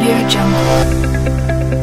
Audio Jungle.